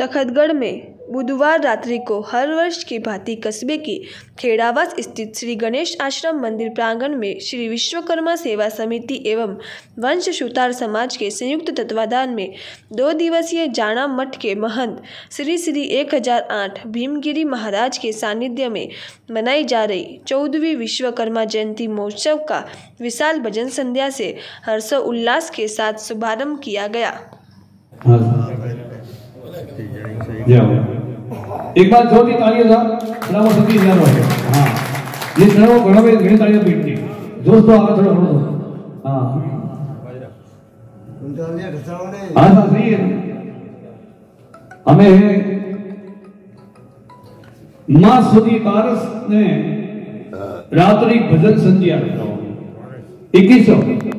तखतगढ़ में बुधवार रात्रि को हर वर्ष की भांति कस्बे की खेड़ावास स्थित श्री गणेश आश्रम मंदिर प्रांगण में श्री विश्वकर्मा सेवा समिति एवं वंश सुतार समाज के संयुक्त तत्वाधान में दो दिवसीय जाना मठ के महंत श्री श्री 1008 भीमगिरी महाराज के सानिध्य में मनाई जा रही चौदहवीं विश्वकर्मा जयंती महोत्सव का विशाल भजन संध्या से हर्षोल्लास के साथ शुभारंभ किया गया। एक बात जो की तालियों था ना वो सती जान हो गया। हाँ। ये चलो घड़ा में घड़ी तालियों बीट दी दोस्तों आ थोड़ा थोड़ा हाँ। हाँ सही है। हमें माँ सुधी बारस ने रात्रि भजन संध्या 2100